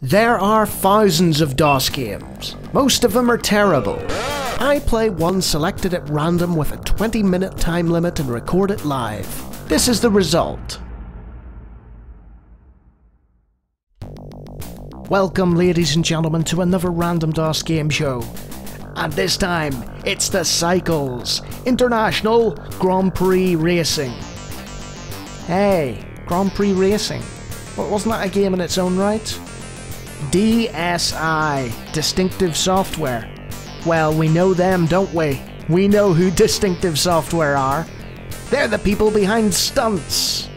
There are thousands of DOS games. Most of them are terrible. I play one selected at random with a 20 minute time limit and record it live. This is the result. Welcome, ladies and gentlemen, to another Random DOS game show. And this time, it's the Cycles International Grand Prix Racing. Hey, Grand Prix Racing. Well, wasn't that a game in its own right? DSI, Distinctive Software. Well, we know them, don't we? We know who Distinctive Software are. They're the people behind stunts.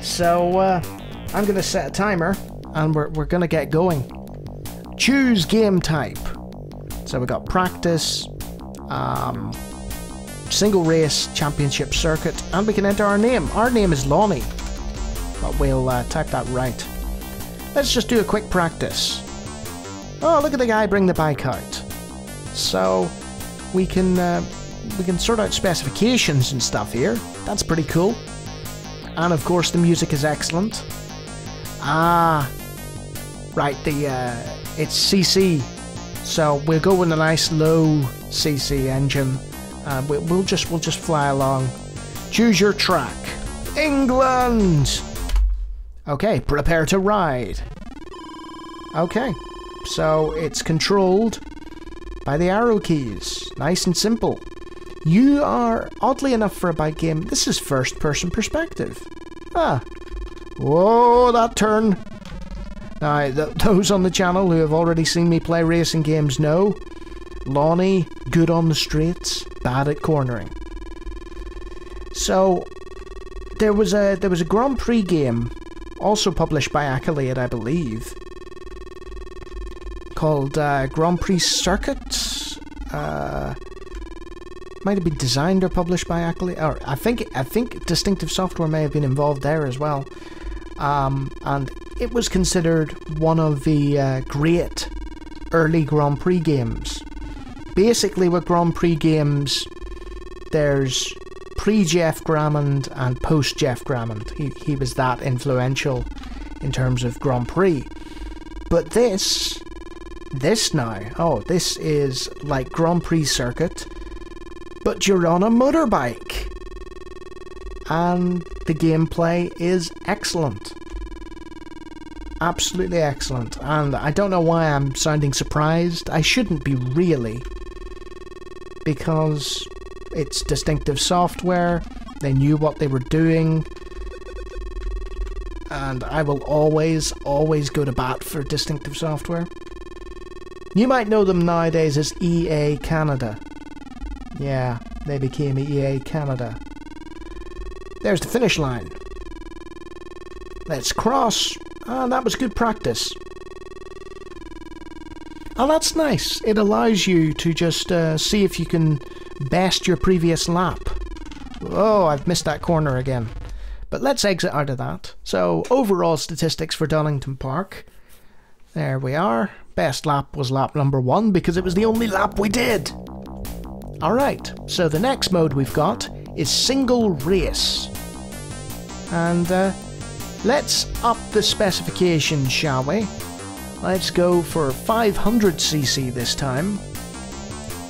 So, uh, I'm gonna set a timer and we're, we're gonna get going. Choose game type. So we got practice, um, single race, championship circuit, and we can enter our name. Our name is Lonnie, but we'll uh, type that right. Let's just do a quick practice. Oh, look at the guy bring the bike out. So we can uh, we can sort out specifications and stuff here. That's pretty cool. And of course, the music is excellent. Ah, right. The uh, it's CC, so we'll go with a nice low CC engine. Uh, we, we'll just we'll just fly along. Choose your track. England. Okay, prepare to ride. Okay, so it's controlled by the arrow keys. Nice and simple. You are, oddly enough for a bike game, this is first person perspective. Ah. Whoa, that turn. Now, th those on the channel who have already seen me play racing games know Lonnie, good on the straights, bad at cornering. So, there was a there was a Grand Prix game also published by Accolade, I believe, called uh, Grand Prix Circuit. Uh, might have been designed or published by Accolade, or I think I think Distinctive Software may have been involved there as well. Um, and it was considered one of the uh, great early Grand Prix games. Basically, with Grand Prix games, there's pre Geoff Crammond and post Geoff Crammond. He, was that influential in terms of Grand Prix. But this, this now, oh, this is like Grand Prix circuit, but you're on a motorbike. And the gameplay is excellent. Absolutely excellent. And I don't know why I'm sounding surprised. I shouldn't be really. Because it's distinctive software, they knew what they were doing, and I will always, always go to bat for distinctive software. You might know them nowadays as EA Canada. Yeah, they became EA Canada. There's the finish line. Let's cross. Ah, that was good practice. Oh, that's nice. It allows you to just uh, see if you can best your previous lap. Oh, I've missed that corner again. But let's exit out of that. So, overall statistics for Donington Park. There we are. Best lap was lap number one because it was the only lap we did. Alright, so the next mode we've got is single race. And uh, let's up the specifications, shall we? Let's go for 500cc this time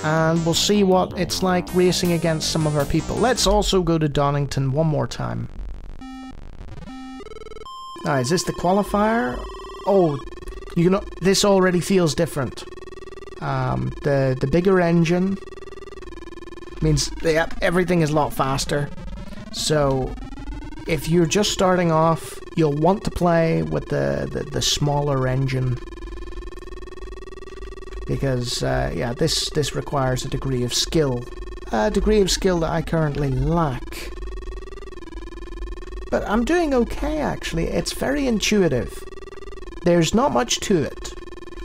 and we'll see what it's like racing against some of our people. Let's also go to Donington one more time. Ah, is this the qualifier? Oh, you know, this already feels different. Um, the the bigger engine means everything is a lot faster. So, if you're just starting off, you'll want to play with the, the, the smaller engine because uh, yeah, this this requires a degree of skill, a degree of skill that I currently lack. But I'm doing okay actually. It's very intuitive. There's not much to it.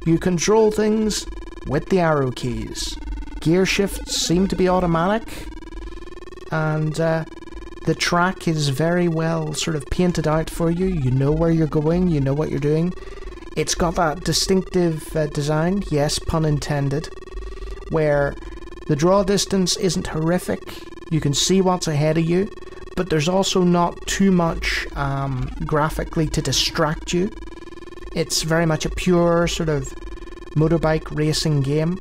You control things with the arrow keys. Gear shifts seem to be automatic, and uh, the track is very well sort of painted out for you. You know where you're going. You know what you're doing. It's got that distinctive uh, design, yes, pun intended, where the draw distance isn't horrific. You can see what's ahead of you, but there's also not too much um, graphically to distract you. It's very much a pure sort of motorbike racing game.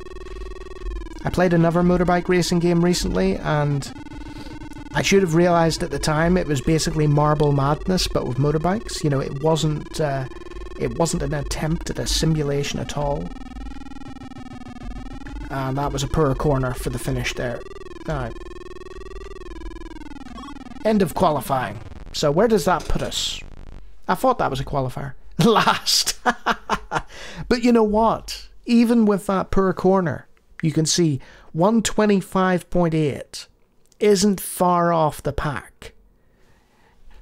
I played another motorbike racing game recently, and I should have realized at the time it was basically Marble Madness, but with motorbikes. You know, it wasn't. Uh, it wasn't an attempt at a simulation at all. And that was a poor corner for the finish there. Alright. End of qualifying. So where does that put us? I thought that was a qualifier. Last. but you know what? Even with that poor corner, you can see 125.8 isn't far off the pack.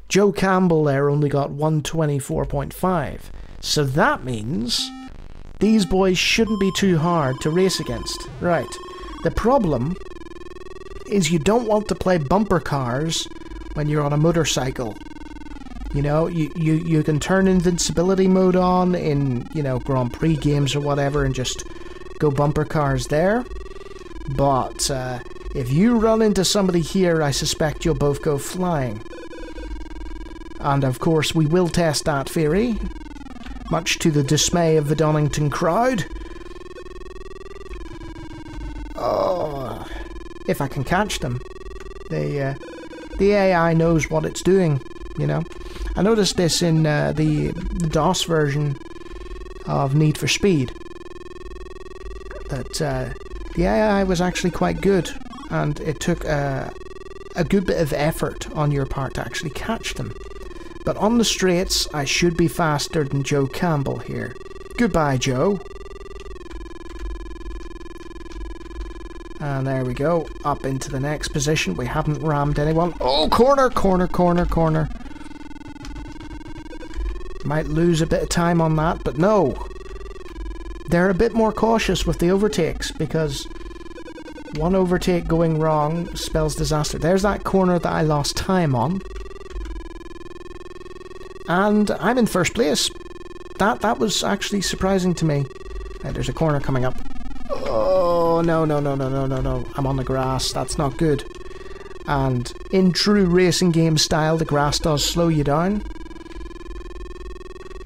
Joe Campbell there only got 124.5. So that means these boys shouldn't be too hard to race against. Right. The problem is you don't want to play bumper cars when you're on a motorcycle. You know, you, you, you can turn invincibility mode on in, you know, Grand Prix games or whatever and just go bumper cars there. But uh, if you run into somebody here, I suspect you'll both go flying. And of course, we will test that theory, much to the dismay of the Donington crowd. Oh, if I can catch them. They, uh, the AI knows what it's doing, you know. I noticed this in uh, the, DOS version of Need for Speed. That uh, the AI was actually quite good, and it took a, a good bit of effort on your part to actually catch them. But on the straights, I should be faster than Joe Campbell here. Goodbye, Joe. And there we go, up into the next position. We haven't rammed anyone. Oh, corner, corner, corner, corner. Might lose a bit of time on that, but no. They're a bit more cautious with the overtakes because one overtake going wrong spells disaster. There's that corner that I lost time on. And I'm in first place. That that was actually surprising to me. Right, there's a corner coming up. No, no, no, no, no, no, no. I'm on the grass. That's not good. And in true racing game style, the grass does slow you down.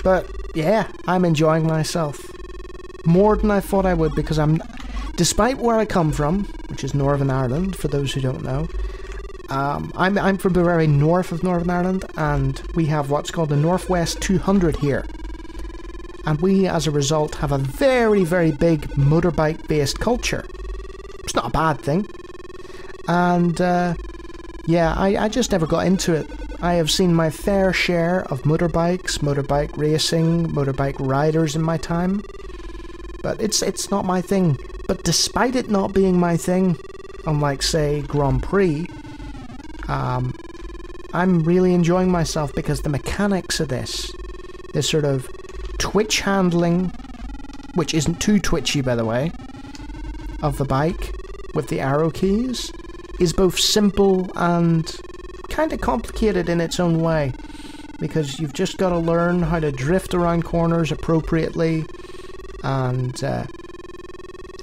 But yeah, I'm enjoying myself. More than I thought I would because I'm despite where I come from, which is Northern Ireland, for those who don't know, um, I'm, I'm from the very north of Northern Ireland, and we have what's called the Northwest 200 here. And we, as a result, have a very, very big motorbike based culture. It's not a bad thing. And uh, yeah, I, I just never got into it. I have seen my fair share of motorbikes, motorbike racing, motorbike riders in my time. But it's it's not my thing. But despite it not being my thing, unlike say Grand Prix, um, I'm really enjoying myself because the mechanics of this, this sort of twitch handling, which isn't too twitchy by the way, of the bike with the arrow keys, is both simple and kind of complicated in its own way. Because you've just got to learn how to drift around corners appropriately, and uh,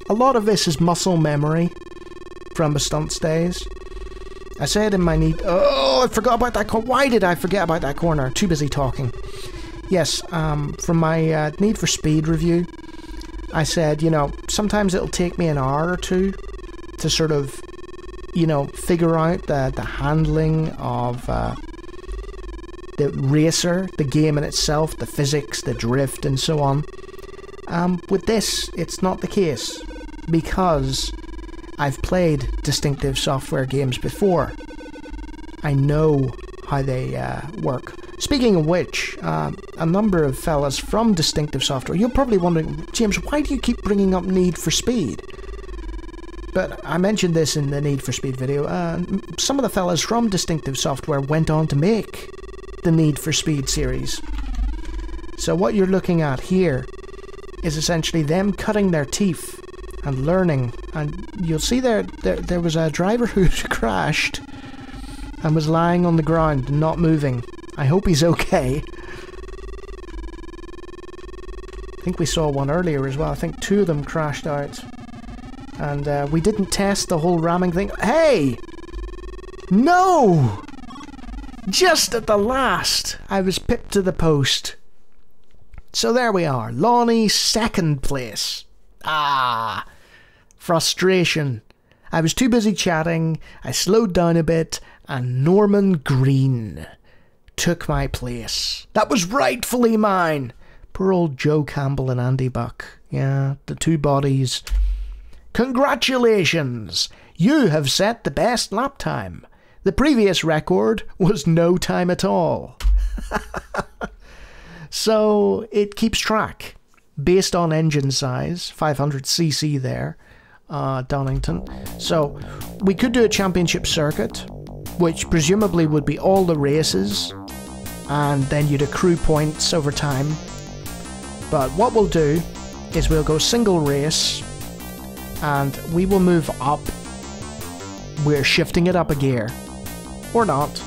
a lot of this is muscle memory from the stunts days. I said in my need. Oh, I forgot about that. corner. Why did I forget about that corner? Too busy talking. Yes, um, from my uh, Need for Speed review, I said, you know, sometimes it'll take me an hour or two to sort of, you know, figure out the, the handling of uh, the racer, the game in itself, the physics, the drift, and so on. Um, with this, it's not the case because I've played distinctive software games before. I know how they uh, work. Speaking of which, uh, a number of fellas from Distinctive Software, you're probably wondering, James, why do you keep bringing up Need for Speed? But I mentioned this in the Need for Speed video. Uh, some of the fellas from Distinctive Software went on to make the Need for Speed series. So what you're looking at here is essentially them cutting their teeth and learning. And you'll see there, there, there was a driver who crashed and was lying on the ground not moving. I hope he's okay. I think we saw one earlier as well. I think two of them crashed out. And uh, we didn't test the whole ramming thing. Hey! No! Just at the last, I was pipped to the post. So there we are. Lonnie, second place. Ah, frustration. I was too busy chatting, I slowed down a bit, and Norman Green took my place. That was rightfully mine. Poor old Joe Campbell and Andy Buck. Yeah, the two bodies. Congratulations! You have set the best lap time. The previous record was no time at all. so it keeps track based on engine size, 500cc there, uh, Donington. So we could do a championship circuit, which presumably would be all the races, and then you'd accrue points over time. But what we'll do is we'll go single race, and we will move up. We're shifting it up a gear. Or not.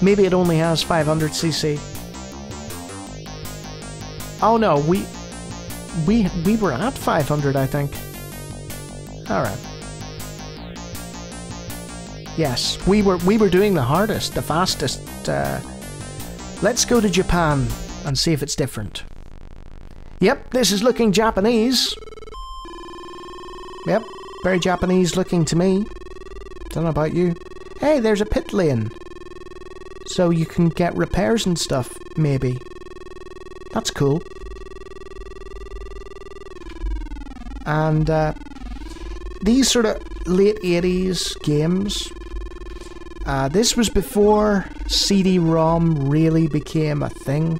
Maybe it only has 500cc. Oh no, we we we were at 500, I think. All right. Yes, we were we were doing the hardest, the fastest. Uh, let's go to Japan and see if it's different. Yep, this is looking Japanese. Yep, very Japanese looking to me. Don't know about you. Hey, there's a pit lane. So you can get repairs and stuff, maybe. That's cool. And uh, these sort of late 80s games, uh, this was before CD-ROM really became a thing.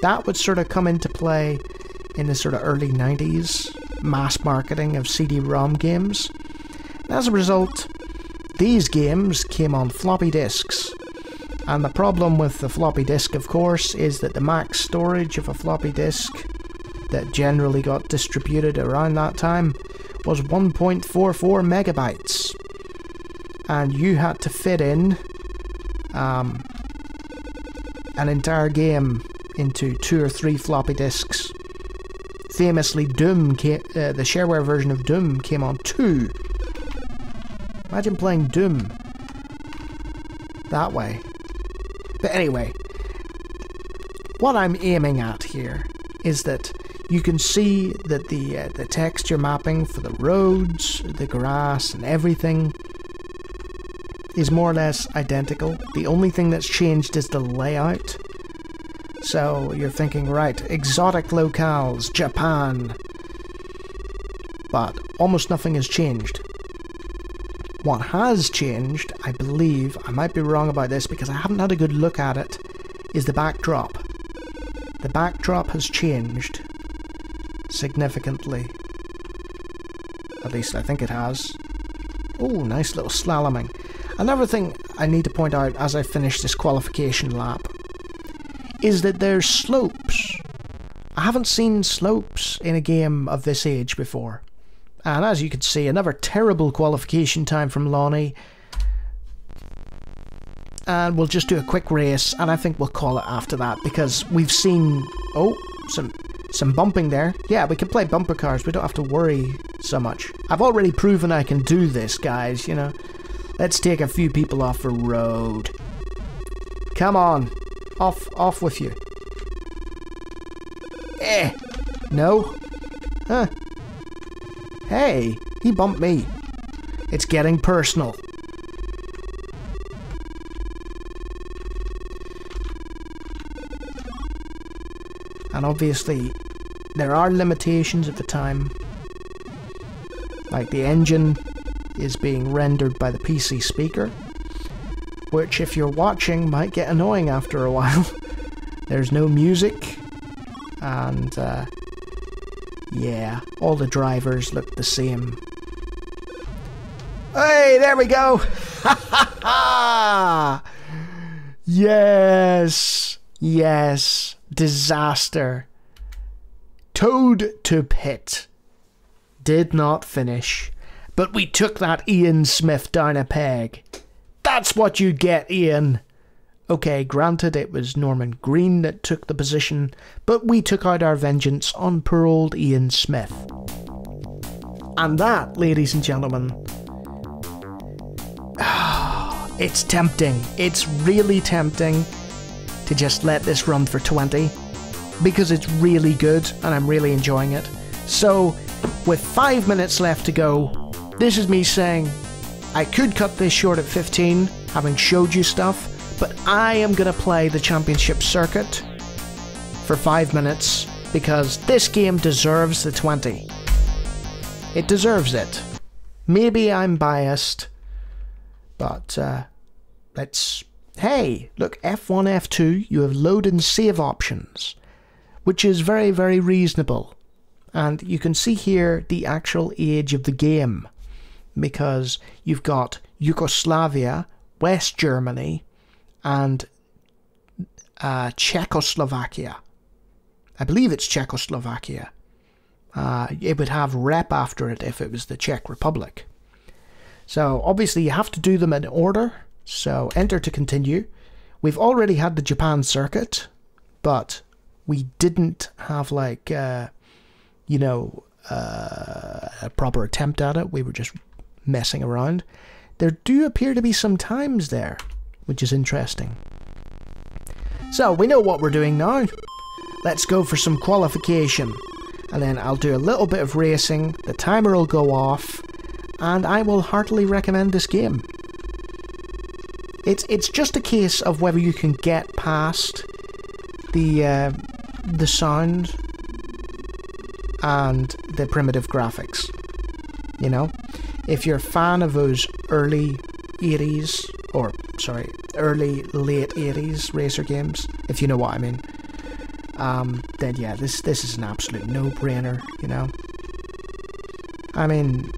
That would sort of come into play in the sort of early 90s, mass marketing of CD-ROM games. As a result, these games came on floppy disks. And the problem with the floppy disk, of course, is that the max storage of a floppy disk that generally got distributed around that time was 1.44 megabytes. And you had to fit in um, an entire game into two or three floppy disks. Famously, Doom, came, uh, the shareware version of Doom came on two. Imagine playing Doom that way. But anyway, what I'm aiming at here is that you can see that the uh, the texture mapping for the roads, the grass, and everything is more or less identical. The only thing that's changed is the layout. So you're thinking, right, exotic locales, Japan. But almost nothing has changed. What has changed, I believe, I might be wrong about this because I haven't had a good look at it, is the backdrop. The backdrop has changed significantly. At least I think it has. Oh, nice little slaloming. Another thing I need to point out as I finish this qualification lap is that there's slopes. I haven't seen slopes in a game of this age before. And as you can see, another terrible qualification time from Lonnie. And we'll just do a quick race, and I think we'll call it after that, because we've seen... Oh, some some bumping there. Yeah, we can play bumper cars. We don't have to worry so much. I've already proven I can do this, guys, you know. Let's take a few people off the road. Come on. Off, off with you. Eh. No? Huh. Hey, he bumped me. It's getting personal. And obviously, there are limitations at the time. Like the engine is being rendered by the PC speaker, which if you're watching might get annoying after a while. There's no music, and uh, yeah, all the drivers look the same. Hey, there we go! Yes! Yes! Disaster. Towed to Pit. Did not finish. But we took that Ian Smith down a peg. That's what you get, Ian. Okay, granted it was Norman Green that took the position, but we took out our vengeance on poor old Ian Smith. And that, ladies and gentlemen, it's tempting. It's really tempting to just let this run for 20 because it's really good and I'm really enjoying it. So, with five minutes left to go, this is me saying I could cut this short at 15, having showed you stuff, but I am going to play the championship circuit for five minutes because this game deserves the 20. It deserves it. Maybe I'm biased, but uh, let's. Hey, look, F1, F2, you have load and save options, which is very, very reasonable. And you can see here the actual age of the game because you've got Yugoslavia, West Germany, and uh, Czechoslovakia. I believe it's Czechoslovakia. Uh, it would have rep after it if it was the Czech Republic. So obviously you have to do them in order. So enter to continue. We've already had the Japan circuit, but we didn't have like, uh, you know, uh, a proper attempt at it. We were just messing around. There do appear to be some times there, which is interesting. So we know what we're doing now. Let's go for some qualification. And then I'll do a little bit of racing, the timer will go off, and I will heartily recommend this game. It's it's just a case of whether you can get past the uh, the sound and the primitive graphics. You know, if you're a fan of those early 80s or sorry, early late 80s racer games, if you know what I mean, um, then yeah, this this is an absolute no-brainer. You know, I mean,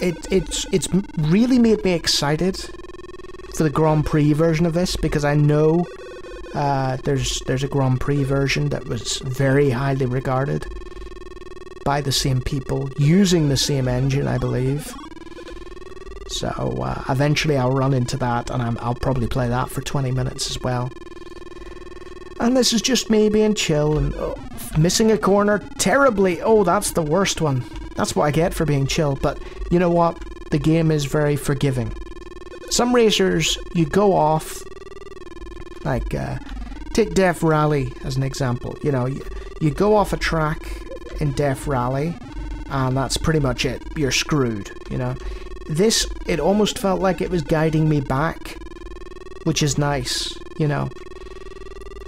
it it's it's really made me excited for the Grand Prix version of this because I know uh, there's there's a Grand Prix version that was very highly regarded by the same people using the same engine, I believe. So uh, eventually I'll run into that and i will probably play that for 20 minutes as well. And this is just me being chill and oh, missing a corner terribly. Oh, that's the worst one. That's what I get for being chill. But you know what? The game is very forgiving. Some racers, you go off, like, uh, take Def Rally as an example. You know, you, you go off a track in Def Rally, and that's pretty much it. You're screwed, you know. This, it almost felt like it was guiding me back, which is nice, you know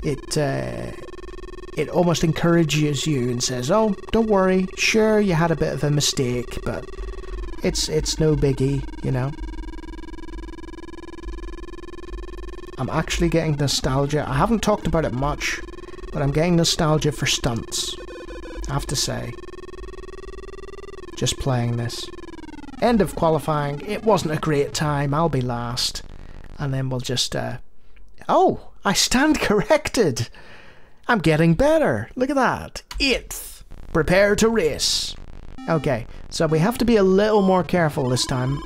it uh, it almost encourages you and says, "Oh, don't worry. Sure, you had a bit of a mistake, but it's it's no biggie, you know." I'm actually getting nostalgia. I haven't talked about it much, but I'm getting nostalgia for stunts. I have to say. Just playing this. End of qualifying. It wasn't a great time. I'll be last. And then we'll just, uh... Oh! I stand corrected. I'm getting better. Look at that. Eighth. Prepare to race. Okay, so we have to be a little more careful this time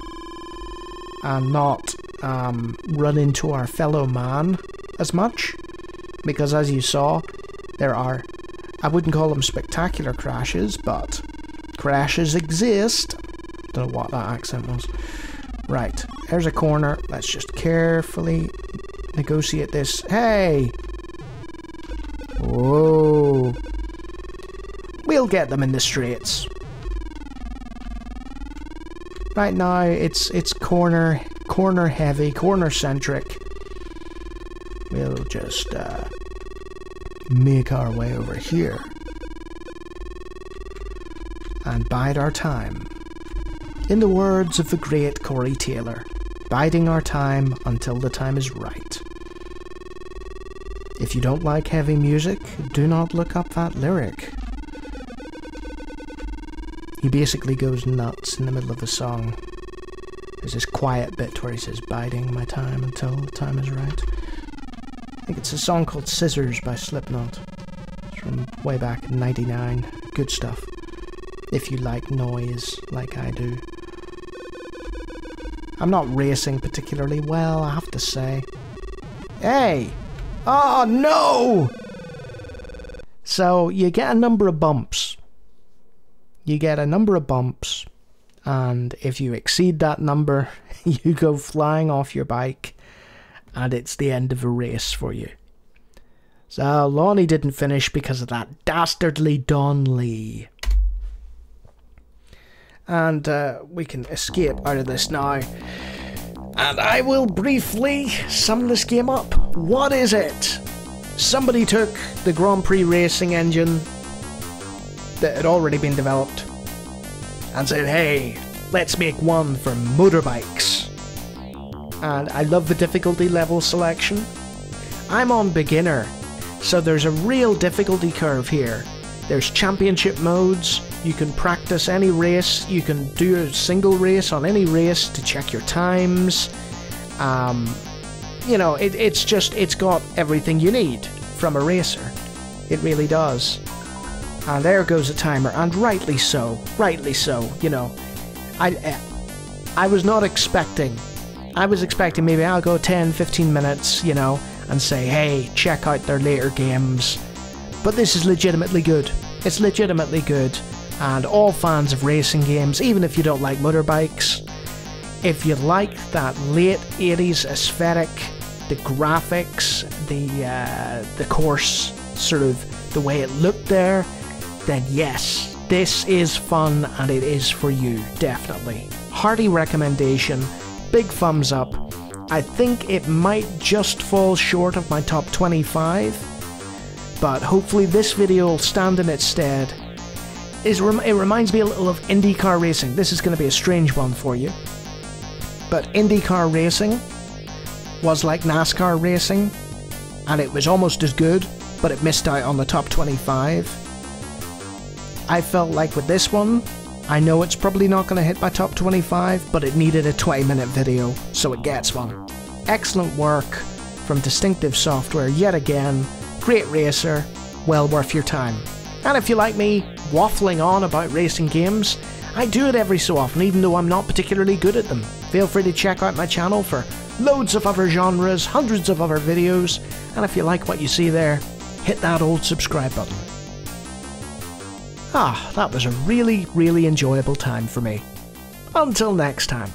and not um, run into our fellow man as much. Because as you saw, there are, I wouldn't call them spectacular crashes, but crashes exist. Don't know what that accent was. Right, there's a corner. Let's just carefully negotiate this. Hey! Whoa. We'll get them in the streets. Right now, it's it's corner corner heavy, corner centric. We'll just uh, make our way over here and bide our time. In the words of the great Corey Taylor, biding our time until the time is right. If you don't like heavy music, do not look up that lyric. He basically goes nuts in the middle of the song. There's this quiet bit where he says, biding my time until the time is right. I think it's a song called Scissors by Slipknot. It's from way back in 99. Good stuff. If you like noise, like I do. I'm not racing particularly well, I have to say. Hey! Oh, no! So, you get a number of bumps. You get a number of bumps, and if you exceed that number, you go flying off your bike, and it's the end of a race for you. So Lonnie didn't finish because of that dastardly Don Lee. And uh, we can escape out of this now. And I will briefly sum this game up. What is it? Somebody took the Grand Prix racing engine that had already been developed and said, hey, let's make one for motorbikes. And I love the difficulty level selection. I'm on beginner, so there's a real difficulty curve here. There's championship modes, you can practice any race, you can do a single race on any race to check your times. Um, you know, it, it's just, it's got everything you need from a racer. It really does. And there goes a timer, and rightly so, rightly so, you know. I, I was not expecting, I was expecting maybe I'll go 10, 15 minutes, you know, and say, hey, check out their later games. But this is legitimately good. It's legitimately good, and all fans of racing games, even if you don't like motorbikes, if you like that late 80s aesthetic, the graphics, the uh, the course, sort of the way it looked there, then yes, this is fun and it is for you, definitely. Hearty recommendation, big thumbs up. I think it might just fall short of my top 25, but hopefully this video will stand in its stead. It reminds me a little of IndyCar racing. This is going to be a strange one for you. But IndyCar racing was like NASCAR racing, and it was almost as good, but it missed out on the top 25. I felt like with this one, I know it's probably not going to hit my top 25, but it needed a 20 minute video, so it gets one. Excellent work from Distinctive Software yet again. Great racer, well worth your time. And if you like me waffling on about racing games, I do it every so often, even though I'm not particularly good at them. Feel free to check out my channel for loads of other genres, hundreds of other videos, and if you like what you see there, hit that old subscribe button. Ah, that was a really, really enjoyable time for me. Until next time.